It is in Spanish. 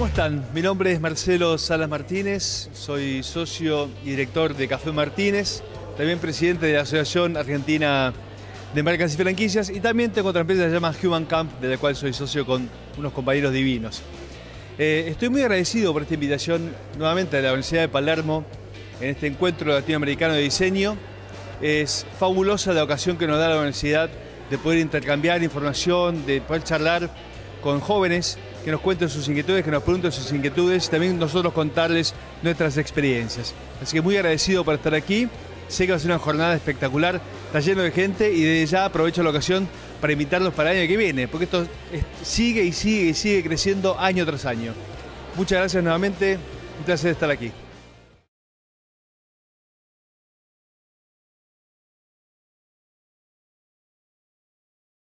¿Cómo están? Mi nombre es Marcelo Salas Martínez, soy socio y director de Café Martínez, también presidente de la Asociación Argentina de Marcas y Franquicias y también tengo otra empresa que se llama Human Camp, de la cual soy socio con unos compañeros divinos. Eh, estoy muy agradecido por esta invitación nuevamente de la Universidad de Palermo en este encuentro latinoamericano de diseño. Es fabulosa la ocasión que nos da la universidad de poder intercambiar información, de poder charlar con jóvenes que nos cuenten sus inquietudes, que nos pregunten sus inquietudes y también nosotros contarles nuestras experiencias. Así que muy agradecido por estar aquí. Sé que va a ser una jornada espectacular, está lleno de gente y desde ya aprovecho la ocasión para invitarlos para el año que viene, porque esto sigue y sigue y sigue creciendo año tras año. Muchas gracias nuevamente, un placer estar aquí.